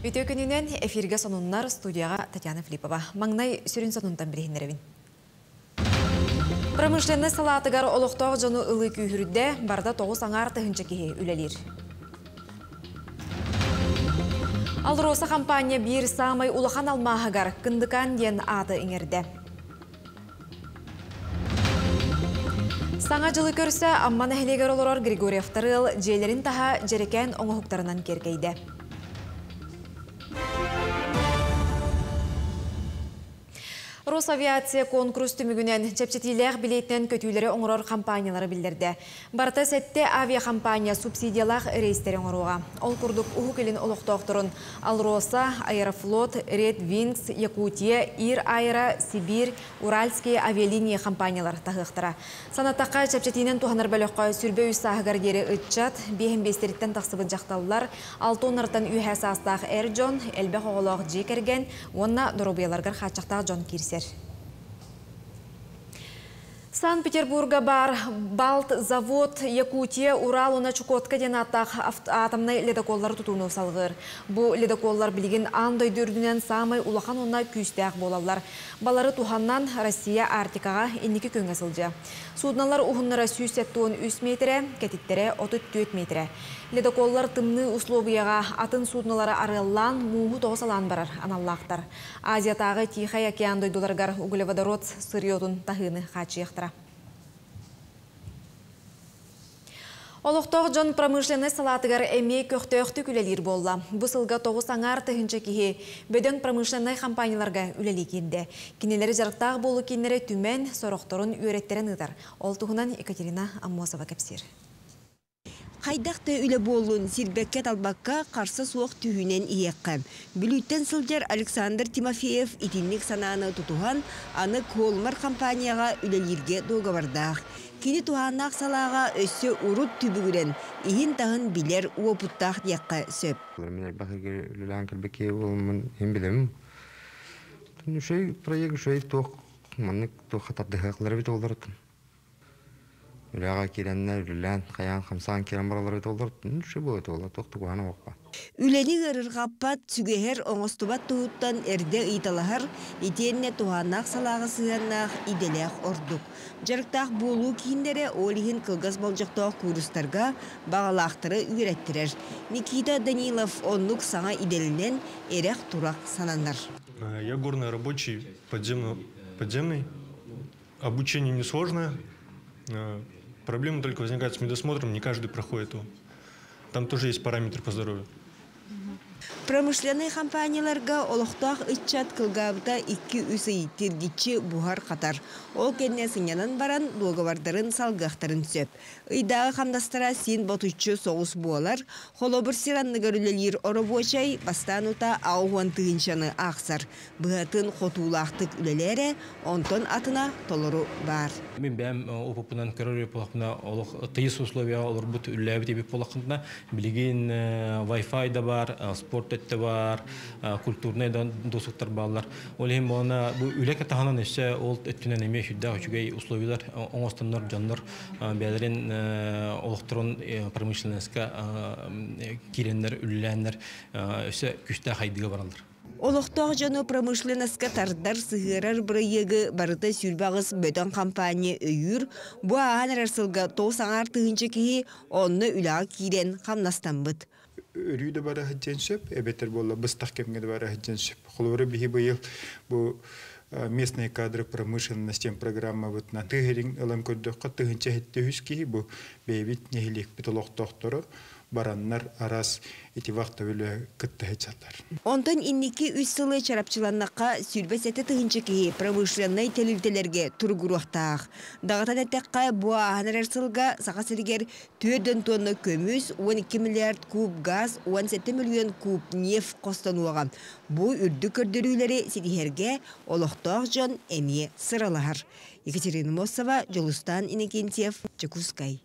Үтө күнінен эфирге сонуннар студияға Татьяна Филиппова. Маңнай сүрін сонунтан бірігінеревін. Промышленный салатыгар олықтоқ жону ылы күйірді барда тоғыз аңар тұхынчы кеге үлелер. Алроса компания бір самай улахан алмағығар кындыкан ден аты іңерді. Саңа жылы көрсі амман әхілегер олорор Григорьев тарыл жейлерін таға жерекен оңығықтарынан кергейді. Росавиация конкурс түмігінен чепчетилер билетінен көтүйлері оңырор компаниялары білдірді. Барта сәтте авиакомпания субсидиялақ рейстері оңыруға. Ол күрдік ұху келін олықтоқтырын Алроса, Аэрофлот, Ред Винкс, Якутия, Ир Айра, Сибирь, Уральские авиалиния компаниялар тағықтыра. Санаттаққа чепчетинен туғанар бөліққа сүрбе үсағығар дері үтчат, бейін бестеріттен тақсыбын жақталылар, алтоныртан үйәсі астақ Эрджон, әлбәқ оғылақ жекерген, онна дұрубияларғар қатшақтақ Джон Кирсер. Санкт-Петербурга бар Балт завод Якутия Уралуна Чукотка ден атомный ледоколлар тұтуыны салғыр. Бұ ледоколлар білген андай дүрдінен самай улахан онна күйістәқ болалар. Балары туханнан Россия Артикаға енекі көнгә сылжы. Судналар ұхыннара сүйсеттуын 3 метре, кәтеттері 34 метре. Ледоколлар тымны условияға атын судналары арыллан муғу тоғысалан барар аналлақтар. Азиятағы Тихай океан дойдуларгар углеводород сырьотын тахыны қачияқтыра. Олықтоқ жон промышленный салатыгар әме көқтөқты күлелер болла. Бұсылға тоғыз аңар тұхынча кеге бөден промышленный компанияларға үлелі кенді. Кенелері жарықтағы болу кенері түмен сорокторын үйреттерін ұдар. Ол тұғынан Екатерина Аммосова кәпсер. Хайдақты үлі болуын сирбекке талбаққа қарсы суық түйінен иеққам. Бүліттен сылжар Александр Тимофеев итинник сананы тұтуған аны Колмар компанияға үлелерге доғавардақ. Кені туғаннақ салаға өссі урут түбігірен иін тағын білер уопуттақ деққа сөп. Мен әлбәқі үлілән кәлбеке болмын, ем білемін. Шөй проект, тоқ, тоқ Үләға киреннер, үлән, қаян, қамсан керен баралар бит олар. Шөй бұл өті олар, тоқты қуаны оққа. Үләні ғырырғаппат сүгехер оңостубат туыттан әрде ыйталахар, итенне туғаннақ салағы сығаннақ иделях ордук. Жарықтақ болу кейіндері олихин кылгас болжақтақ курустарға бағалақтыры үйреттірер. Никита Данилов онлук саңа иделінен эрех турақ санандар. Я горный рабочий, подземный. подземный. Обучение несложное. Проблема только возникает с медосмотром, не каждый проходит его. Там тоже есть параметры по здоровью. Промышленный компанияларга олохтоох ыччат кылгаабыта икки үсый тиргичи бухар катар. Ол кенне сынянан баран договардарын салгақтарын сөп. Ыйдағы хамдастара син ботуччу соғыс буалар, холобыр сиранныгар үлелер оробочай бастан ута ауған тыгынчаны ақсар. Бұғатын хотулақтық үлелері онтон атына толыру бар. Мен бәм опупунан көрөр полақпына олық тыйыс условия олар бұт үлләбі тебіп полақында білген Wi-Fi да бар, спорт өтті бар, культурный досуқтар балар. Ол ең болана бұл үләк тағанан есе ол өттінен еме хүдді үшігей условиялар оңостаннар, жаннар бәлерін олықтырын промышленностьқа киреннер, үлләннер өсе күшті хайдыға баралар. Олықтоқ жону промышленностьқа тардар сығырар бұрайығы барыта сүрбағыз бөтен компания өйір, бұ аған арсылға тоғыз аңар тұғынчы кейі онны үліға кирен қамнастан бұд. Өрүйді бара хыджен сөп, әбетер болла бұстақ кемгеді бара хыджен сөп. Қолыры бігі бұйыл бұл местные кадры промышленности программа вот на тыгерин алам көрдөккө тыгынча хетте хүски бу бейбит нехилик битолоктоктору бараннар арас ити вакта үлө кытта хечатар. Онтон инники үс сылы чарапчыланнакка сүрбесеті тыгынчы кии промышленный телилтелерге тургуруактаах. Дагата тәтәккә бу аханар сылга сака сиргер төрдөн тонна көмүс 12 миллиард куб газ 17 миллион куб нефть костануаган. Бу үрдү көрдөрүләре сидихерге олохтоох жон эмие сыралар. Екатерина Мосова, Жолустан Иннокентьев, Чекускай.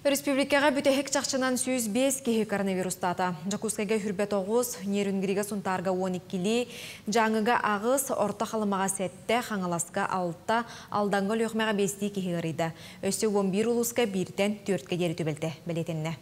Республикаға бүтәхек чақчынан сүйіз 5 кеге коронавирустата. Жакускайға хүрбет оғыз, нерінгіриға сұнтарға 12 жаңыға ағыз, орта қалымаға сәтті, қаңаласқа 6, алданғы лөқмәға 5 кеге ғырыйды. Өсі 11 ұлысқа 1-тен 4-ке дері төбелді, білетінне.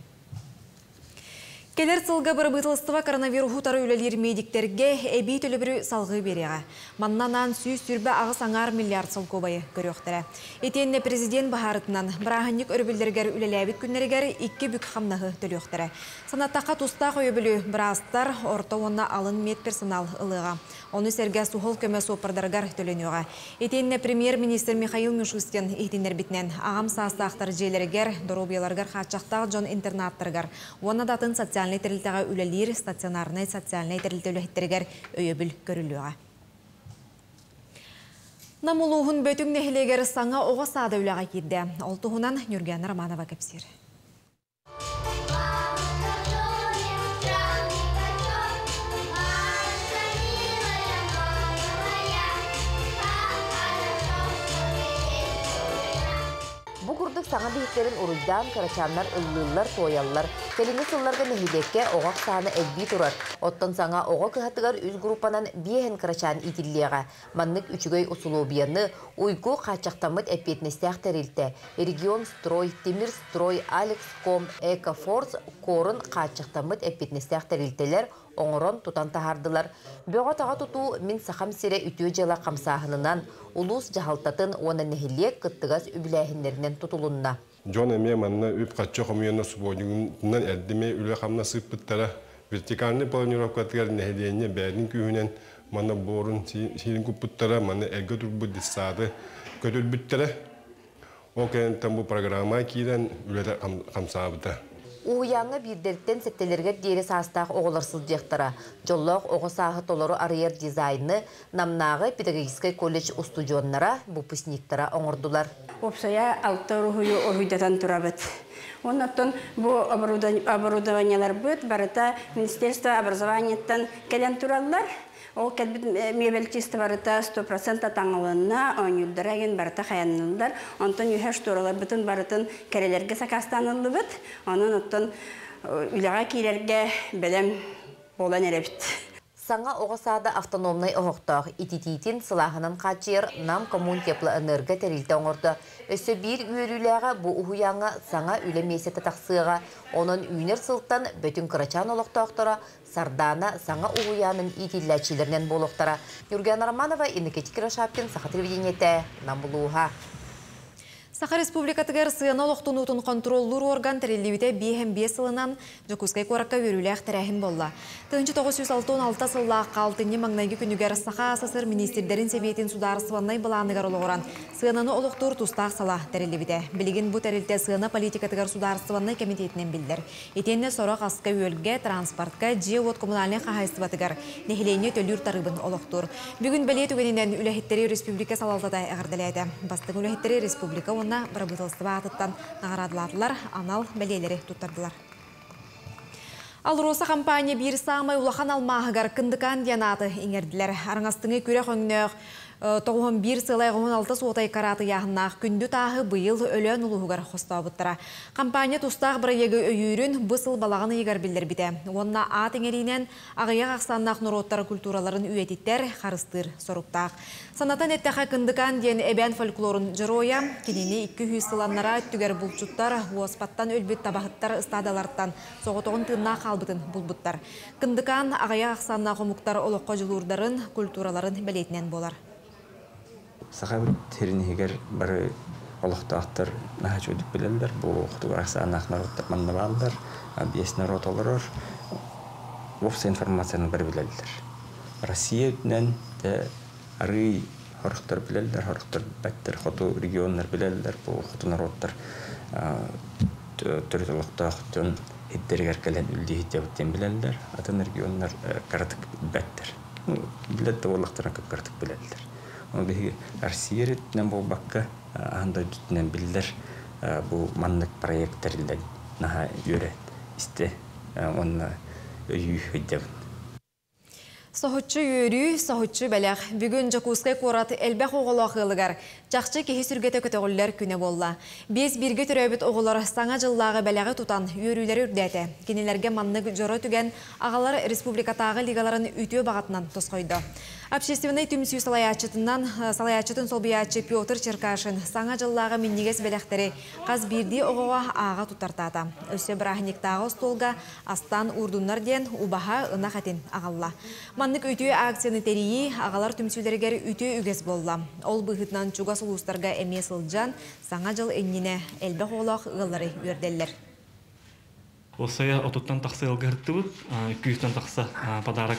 Келер сылға бір бұтылыстыва коронавирусу тары үлелер медиктерге әбей төлі салғы береға. Маннанан сүй сүрбі ағыс аңар миллиард сыл көбайы көріқтірі. Етенне президент бағарытынан бірағанник өрбілдергер үлеләбіт күннерігер ikki бүк қамнағы төліқтірі. Санаттаққа тұстақ өйбілі бірастар орта онна алын мед персонал ылыға. Оны сәрге суғыл көмі сопырдаргар төленуға. Етенне премьер-министр Михаил Мишустин ехтенер бітнен ағам састақтар желергер, доробияларгар қатшақтақ жон интернаттаргар. Оны датын социальный тәрілтіға үлелер стационарный социальный тәрілті үлеттергер өйебіл көрілуға. Намулуғын бөтің нәхілегер саңа оға сады үліға кедді. Ол тұғынан Нүрген Романова кәпсер. Саңа биһиктерин урuyдан карачаннар ыллыыллар тояллар. Келини сылларга нехидекке оғақ саны элби турар. Оттон саңа оға кыхатыгар үз группанан биэхен карачан итиллиэға. Маннык үчүгөй усулуубияны уйку качактамыт эппетнестях терилте. Регион строй, Тимир строй, Алекс ком, Экофорс корын качактамыт эппетнестях терилтелер оңорон тутан тахардылар. Бөға таға туту мин сахам сире үтіө жала қамсағынынан улус жахалтатын оны нехилек кыттыгас үбіләхіндерінен тутулунна. Жон эме манна үп каччо комуяна субодигуннан эрдиме үле хамна сыппыттара вертикальный планировкатыгар нехилиэнне бәрін күйінен манна борун сирин куппуттара манна эрге турбу диссады көтөлбүттара ол кенттен бу программа киирен үле хамсаабыта Уяңы бирдерттен сеттелерге дері састақ оғыларсыз дектара. Жоллақ оғы сағы толору арыер дизайны намнағы педагогической колледж устудионнара бұпысниктара оңырдулар. Опсая алты рухую орхуйдатан турабыт. Оннаттан бу оборудованиялар быт, барыта Министерство образованиеттан келен тураллар. Ол кәлбит мебелчисті барыта 100% таңылына, оңюлдараген барыта хаянылдар. Онтан үйәш туралар бітін барытын кәрелерге сакастанылы бит. Онын оттан үліға кейлерге білім болан әребіт. Саңа оғасада автономный оғықтақ итититин сылағынан қачыр нам коммун тепло энерго тәрілті оңырды. Өсі бір үйіріліға бұ ұхуяңа саңа үлі месеті тақсыға, оның үйнер сылттан бөтін қырачан олықтақтыра, сардана саңа ұхуянын итилләчілерінен болуқтара. Юрген Романова, Иннекетик Рашапкин, Саха телевидениеті, Намбулуға. Саха Республикатыгар сыяна олықтынутын контроллур орган тәрелебіте бейхем бес сылынан жүкізгай қораққа өріләқ тәрәхін болла. Тыңчы 966 сылла қалтынне маңнайғы күнігер Саха Асасыр министердерін себетін сударысываннай баланығар олығыран сыянаны олықтыр тұстақ сала тәрелебіте. Білігін бұ тәрелте сыяна политикатыгар сударысываннай комитетінен білдір. Етенне сорақ асқа өлге, транспортқа, же от коммунальный қағайсыбатыгар нехілене төлүр тарыбын олықтыр. Бүгін бәле түгенінен үләхеттері республика салалтада әғірділәді. Бастың үләхеттері республика онна барабытылыстыва атыттан нағарадылардылар, анал бәлелері туттардылар. Ал Роса компания бір самай улахан алмағығар кындыкан диянаты еңерділер. Арыңастыңы күрек өңнөк Тоғын бір сылай ғымын алты сотай караты яғыннақ күнді тағы бұйыл өлен ұлығығар қостауыттыра. Компания тұстақ бір егі өйірін бұсыл балағаны егер білдер біде. Онна ат еңерінен ағыя қақсаннақ нұроттары культураларын үйететтер қарыстыр соруптақ. Санатан әттіға кындыкан ден әбән фольклорын жыроя, кенені 200 сыланнара өттігер бұлчуттар, уоспаттан өлбет табақыттар ыстадаларттан, соғытоғын тынна қалбытын бұлбұттар. Кындыкан ағая қақсаннақ ұмықтар олыққа жылурдарын, культураларын бәлетінен болар. Саха теринигер бары олохтаахтар наха чудуп билелер бу октугар аксаанах народтар маннабаалдар биэс народ олорор вовсе информацияны бир билелер россия үтүнен те ары хорохтар билелер хорохтар баттер хоту регионнар билелер бу хоту народтар төрөт олохтаахтын хиддергер келен үлди хиттебиттен билелер атын регионнар олохтаран көп каратык билелер Оны Россия ретінен бұл баққа анда дүтінен білдер бұл маннық проекттерлен наға үйрі істе оны үйі өйдебін. Соһуччу үйрі, соһуччу бәләқ. Бүгін Жакускай қораты әлбәқ оғылақ ғылығар. Жақчы кехи сүргеті күні болла. Бес бірге түрәбіт оғылар саңа жыллағы бәләғі тұтан үйрілері үрдәті. Кенелерге маннық жоры түген ағалар республикатағы лигаларын үтіө бағатынан тосқойды. Общественный түмсүй салаячытынан салаячытын солбиячы Петр Черкашин саңа жыллағы миннегес белектері қаз бирди оғыға аға тұтартата. Өсі бірахниктағы столға астан урдуннар ден убаха ына қатын ағалла. Маннык үтіе акцияны терии ағалар түмсүйлергер үтіе үгес болла. Ол бұғытнан чугас улустарға әме сылжан саңа жыл әніне әлбі қолақ ғылары тақсы тақса подарок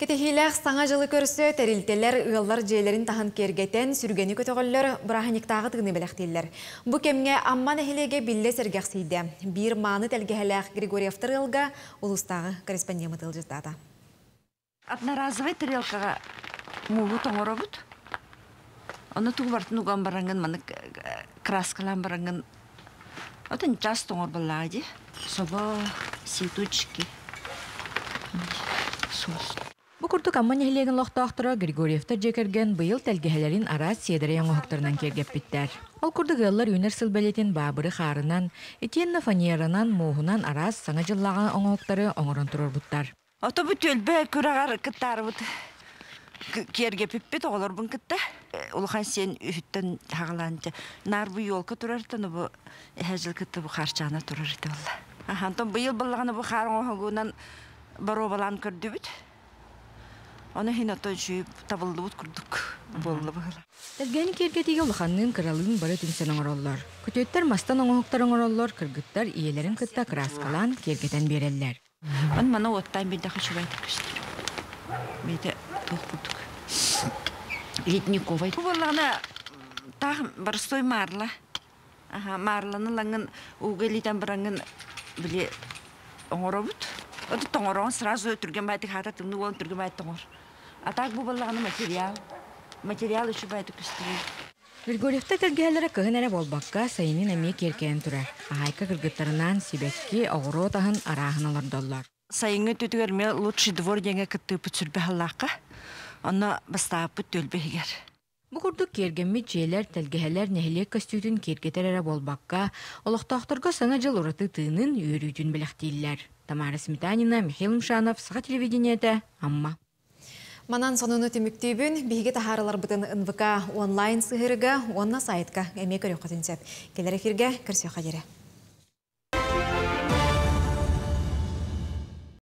Кетехилях саңа жылы көрсө тәрилтелер ыаллар жээлерин тахан кергетен сүргені көтөгөллөр браханиктагы тыгыны белектейлер. Бу кемге амман эхилеге билле сергексийде. Бир мааны телгехелях Григорьевтер ылга улустагы корреспондент ылжытата. Одноразовый тарелкага мулу тоңоробут. Оны тугу бартын уган баранган маны краскалан баранган. Отын час тоңор баллади. Соба, ситучки. Соус. Бу курдук амман эхилеген лохтоохтора Григорьевтер жекерген быйыл телгехелерин арас седере яңохтарынан кергеппиттер. Ол курдук ыллар үнер сылбелетин бабыры харынан, этиенна фанеранан муухунан арас саңа жыллаган оңохтары оңорон турурбуттар. Ото бу төлбе күрагар кыттарыбыт. Кергепиппит оголорбун кытта. Улхан сен үһүттен тагаланча. Нар бу йолка турартын бу хәжил кытты бу харчана турар болла. Ахантон быйыл баллаганы бу харың огунан баро балан көрдүбүт. Оны хин ото жүйіп табылдыбыт күрдік болы бұғыла. Тәлгәни кергетиге улаханнын кыралын бары түнсен оңороллор. Көтөттер мастан оңоқтар оңороллор, кыргыттар иелерин кытта краскалан кергетен береллер. Он мана оттан бирде хачубайды күстер. Бейде тоқ бұдық. Ледниковай. Бұлағына тақ барстой марла. Марланы лаңын угелитен біраңын біле оңоробыт. Оды тоңорон сразу өтірген байды хата тымны ол өтірген байды тоңор. А так бу баллаганы материал. Материал еще байды күстірі. Григорьевта тәргәләре кыгынара болбакка сайынын әме керкен турар. Ахайка кыргыттарынан сибекки оғыро тахын араһын алардаллар. Сайыңы төтүгер ме лучший двор деңе кытты пүтсүрбе. Оны бастапы төлбегер. Бу курдук кергенми жээлер телгеһелер нехилек костютун кергетерере болбакка, олохтоохторго саңа жыл ураты тыынын үйөрүүтүн белехтииллер. Тамара Сметанина, Михаил Мшанов, Саха телевидениете, Амма. Манан сонуны түміктейбін, бігі тахарылар бұтын НВК онлайн сығырыға, онна сайтқа әме көрі қотынсет. Келер эфирге кірсе қадері.